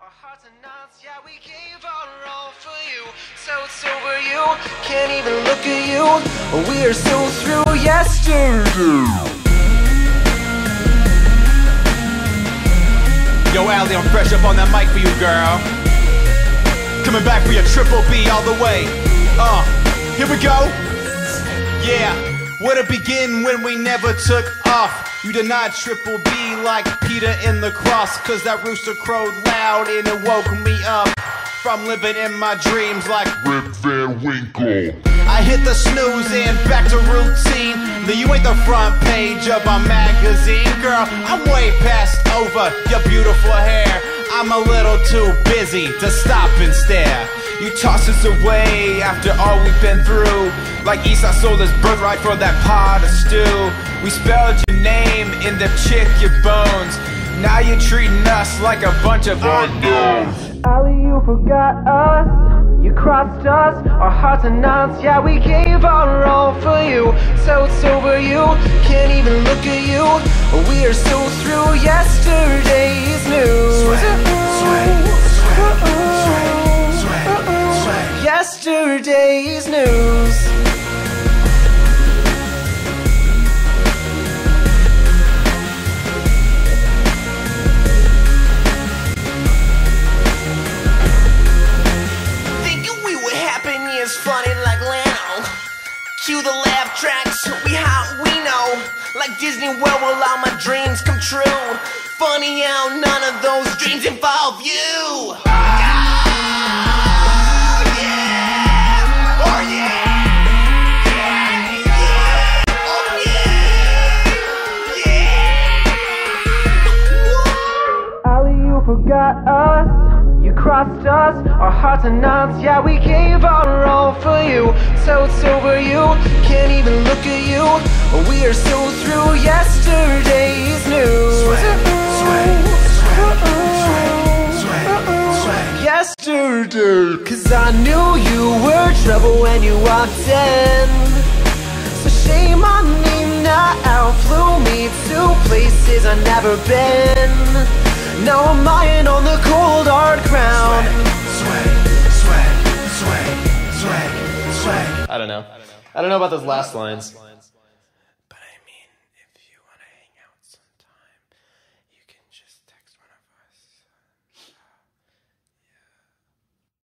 Our hearts and nuts, yeah, we gave our all for you. So it's over, you can't even look at you. We are so through yesterday. Yo, Allie, I'm fresh up on that mic for you, girl. Coming back for your triple B all the way. Uh, here we go. Yeah, where to begin when we never took off? You denied triple B like Peter in the cross, cause that rooster crowed loud and it woke me up from living in my dreams like Rip Van Winkle. I hit the snooze and back to routine. Now you ain't the front page of a magazine, girl. I'm way past over your beautiful hair. I'm a little too busy to stop and stare. You toss us away after all we've been through. Like Esau sold his birthright for that pot of stew. We spelled your name in the chick your bones. Now you're treating us like a bunch of unknowns. Allie, you forgot us. You crossed us, our hearts nuts. Yeah, we gave our all for you. So it's over, you can't even look at you. We are so through yesterday's news. Uh-uh. Uh-uh. Yesterday's news. Cue the laugh tracks, we hot, we know. Like Disney World will all my dreams come true. Funny how none of those dreams involve you. Oh, yeah. Oh, yeah. Forgot us. Crossed us, our hearts and nuts. Yeah, we gave our all for you. So it's over, you can't even look at you. We are so through yesterday's news. Yesterday, cause I knew you were trouble when you walked in. So shame on me now, flew me to places I've never been. Now I'm lying on the cold hard ground. I don't know. I don't know about those last lines.